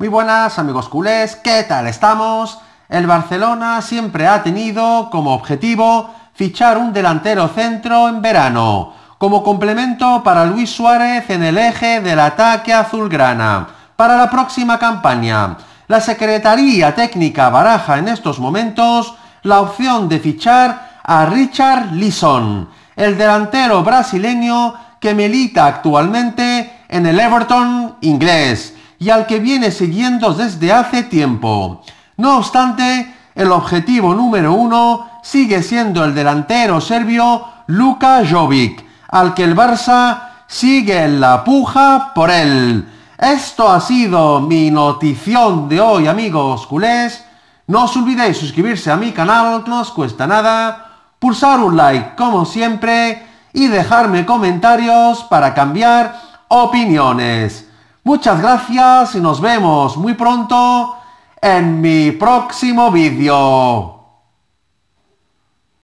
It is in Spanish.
Muy buenas amigos culés, ¿qué tal estamos? El Barcelona siempre ha tenido como objetivo fichar un delantero centro en verano, como complemento para Luis Suárez en el eje del ataque azulgrana. Para la próxima campaña, la Secretaría Técnica baraja en estos momentos la opción de fichar a Richard Lisson, el delantero brasileño que milita actualmente en el Everton inglés y al que viene siguiendo desde hace tiempo. No obstante, el objetivo número uno sigue siendo el delantero serbio Luka Jovic, al que el Barça sigue en la puja por él. Esto ha sido mi notición de hoy, amigos culés. No os olvidéis suscribirse a mi canal, no os cuesta nada, pulsar un like como siempre y dejarme comentarios para cambiar opiniones. Muchas gracias y nos vemos muy pronto en mi próximo vídeo.